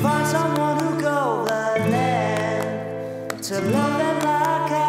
find someone who go the land to love them like I.